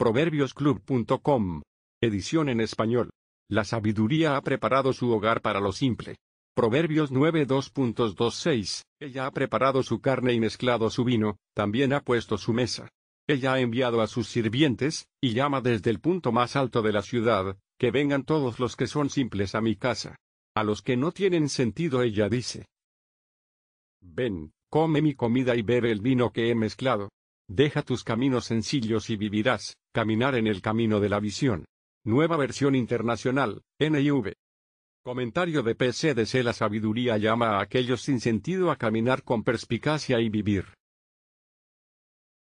Proverbiosclub.com. Edición en español. La sabiduría ha preparado su hogar para lo simple. Proverbios 9.2.26. Ella ha preparado su carne y mezclado su vino, también ha puesto su mesa. Ella ha enviado a sus sirvientes, y llama desde el punto más alto de la ciudad, que vengan todos los que son simples a mi casa. A los que no tienen sentido ella dice. Ven, come mi comida y bebe el vino que he mezclado. Deja tus caminos sencillos y vivirás, caminar en el camino de la visión. Nueva versión internacional, NIV. Comentario de PCDC La sabiduría llama a aquellos sin sentido a caminar con perspicacia y vivir.